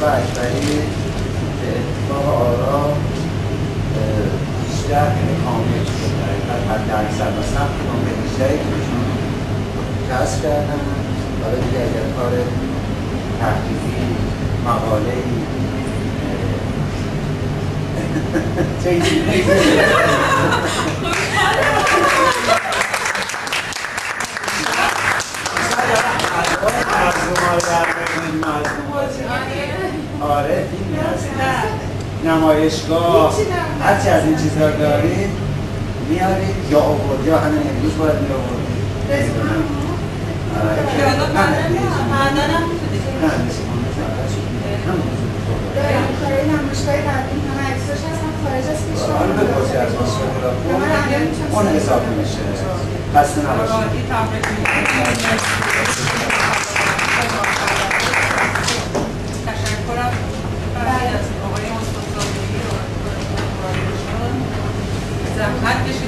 و اکبری به اتفاق آرا بیشتر یعنی کامل شد. در حقیقت حد اکثر و سخت کامل بیشتری توشون کسب کردن حالا دیگه اگر کار تحقیقی مقاله ای چیزی؟ آره فیلم هست نمایشگاه هرچی از این چیزا دارید میارید یا آورد یا همین امروز باید می آورد کاری نمایشگاه قدیم همه عکساش زحمت